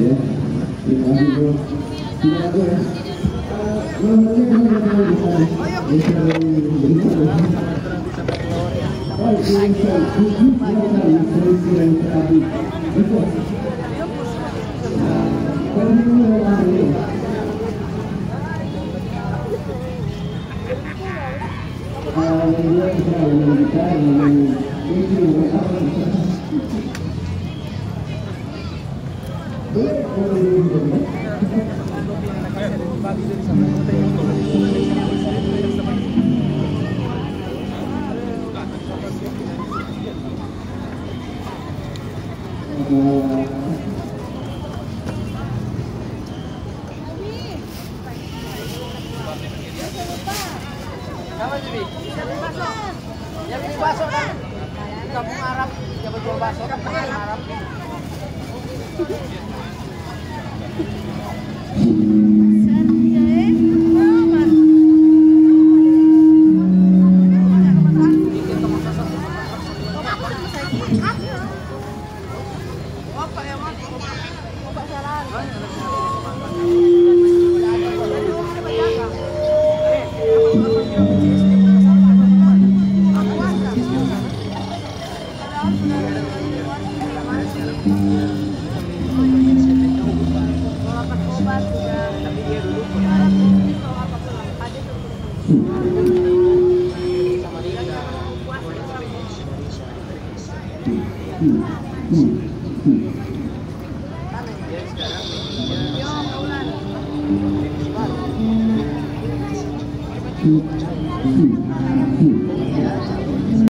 ya terima kasih bro terima kasih ya Thank you. buku beli bakso. Beli bakso kan. Kampung Arab, bakso. Thank you. Hmm. Hmm. Hmm. Thank mm -hmm. you.